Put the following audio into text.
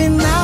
when I